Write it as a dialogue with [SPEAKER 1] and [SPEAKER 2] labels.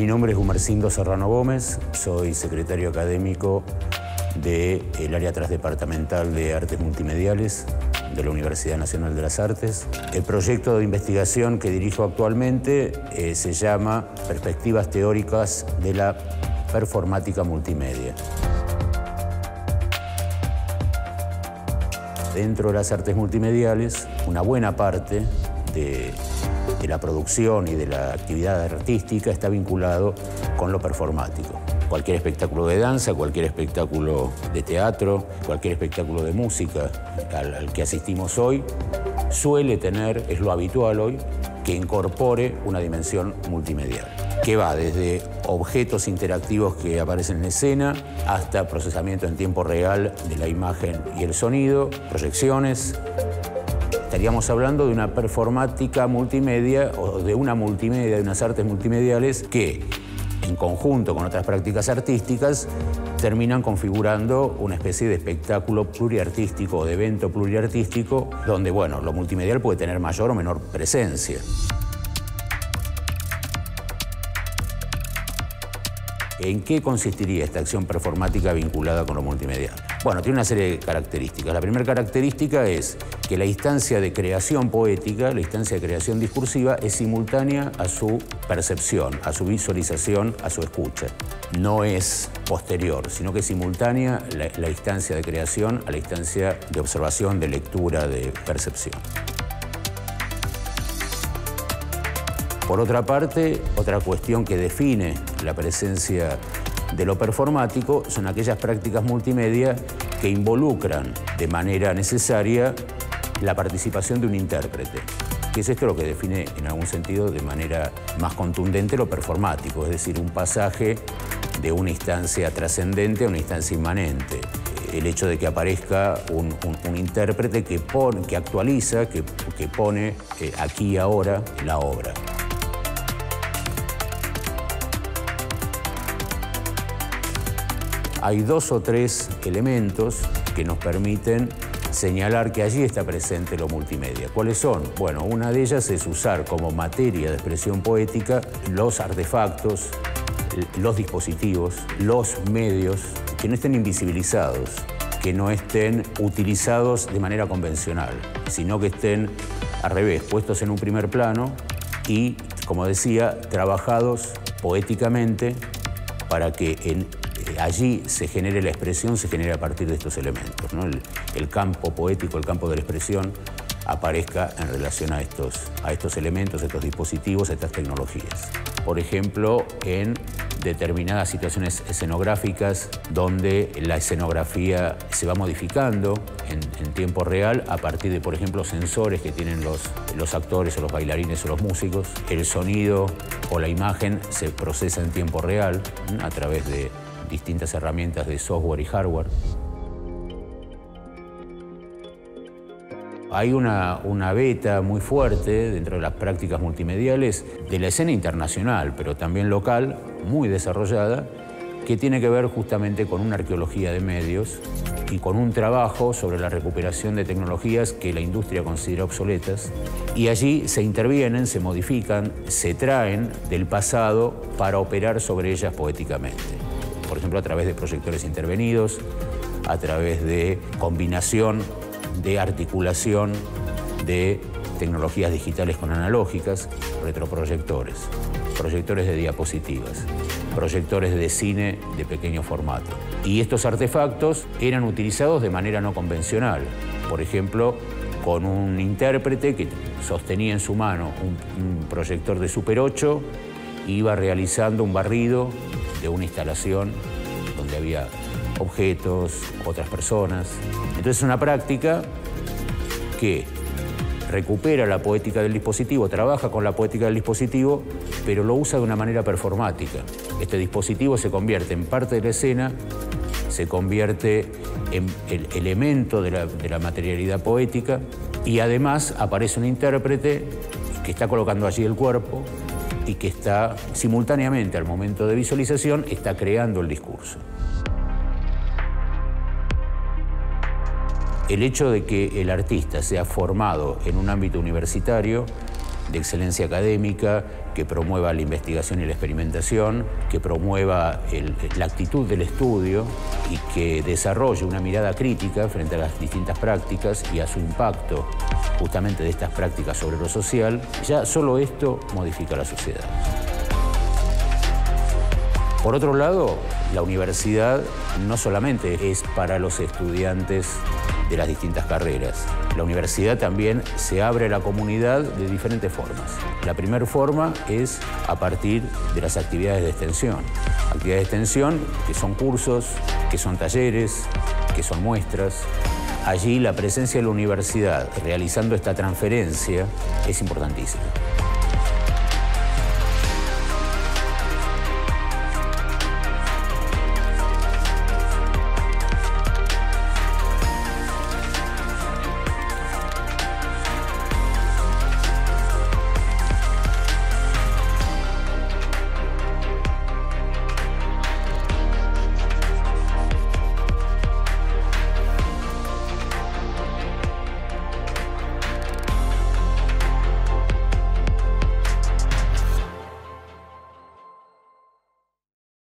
[SPEAKER 1] Mi nombre es Gumercindo Serrano Gómez, soy secretario académico del área transdepartamental de artes multimediales de la Universidad Nacional de las Artes. El proyecto de investigación que dirijo actualmente eh, se llama Perspectivas Teóricas de la Performática Multimedia. Dentro de las artes multimediales, una buena parte de, de la producción y de la actividad artística está vinculado con lo performático. Cualquier espectáculo de danza, cualquier espectáculo de teatro, cualquier espectáculo de música al, que asistimos hoy, suele tener, es lo habitual hoy, que incorpore una dimensión multimedial, que va desde objetos interactivos que aparecen en escena hasta procesamiento en tiempo real de la imagen y el sonido, proyecciones, estaríamos hablando de una performática multimedia o de una multimedia, de unas artes multimediales que en conjunto con otras prácticas artísticas, terminan configurando una especie de espectáculo pluriartístico o de evento pluriartístico donde, bueno, lo multimedial puede tener mayor o menor presencia. ¿En qué consistiría esta acción performática vinculada con lo multimedial? Bueno, tiene una serie de características. La primera característica es que la instancia de creación poética, la instancia de creación discursiva, es simultánea a su percepción, a su visualización, a su escucha. No es posterior, sino que es simultánea la, la instancia de creación a la instancia de observación, de lectura, de percepción. Por otra parte, otra cuestión que define la presencia de lo performático son aquellas prácticas multimedia que involucran de manera necesaria la participación de un intérprete. Que es esto lo que define en algún sentido de manera más contundente lo performático, es decir, un pasaje de una instancia trascendente a una instancia inmanente. El hecho de que aparezca un, intérprete que, que actualiza, que, pone eh, aquí y ahora la obra. Hay dos o tres elementos que nos permiten señalar que allí está presente lo multimedia. ¿Cuáles son? Bueno, una de ellas es usar como materia de expresión poética los artefactos, los dispositivos, los medios que no estén invisibilizados, que no estén utilizados de manera convencional, sino que estén al revés, puestos en un primer plano y, como decía, trabajados poéticamente para que en allí se genere la expresión, se genera a partir de estos elementos. El, campo poético, el campo de la expresión, aparezca en relación a estos, a estos elementos, a estos dispositivos, a estas tecnologías. Por ejemplo, en determinadas situaciones escenográficas donde la escenografía se va modificando en, tiempo real a partir de, por ejemplo, sensores que tienen los actores o los bailarines o los músicos. El sonido o la imagen se procesa en tiempo real a través de distintas herramientas de software y hardware. Hay una, una, beta muy fuerte dentro de las prácticas multimediales de la escena internacional, pero también local, muy desarrollada, que tiene que ver justamente con una arqueología de medios y con un trabajo sobre la recuperación de tecnologías que la industria considera obsoletas. Y allí se intervienen, se modifican, se traen del pasado para operar sobre ellas poéticamente por ejemplo, a través de proyectores intervenidos, a través de combinación, de articulación de tecnologías digitales con analógicas, retroproyectores, proyectores de diapositivas, proyectores de cine de pequeño formato. Y estos artefactos eran utilizados de manera no convencional, por ejemplo, con un intérprete que sostenía en su mano un, proyector de Super 8, iba realizando un barrido de una instalación donde había objetos, otras personas. Entonces es una práctica que recupera la poética del dispositivo, trabaja con la poética del dispositivo, pero lo usa de una manera performática. Este dispositivo se convierte en parte de la escena, se convierte en el elemento de la, de la materialidad poética y además aparece un intérprete que está colocando allí el cuerpo, y que está simultáneamente al momento de visualización, está creando el discurso. El hecho de que el artista sea formado en un ámbito universitario de excelencia académica, que promueva la investigación y la experimentación, que promueva la actitud del estudio y que desarrolle una mirada crítica frente a las distintas prácticas y a su impacto justamente de estas prácticas sobre lo social, ya solo esto modifica la sociedad. Por otro lado, la universidad no solamente es para los estudiantes de las distintas carreras. La universidad también se abre a la comunidad de diferentes formas. La primera forma es a partir de las actividades de extensión. Actividades de extensión que son cursos, que son talleres, que son muestras. Allí la presencia de la universidad realizando esta transferencia es importantísima.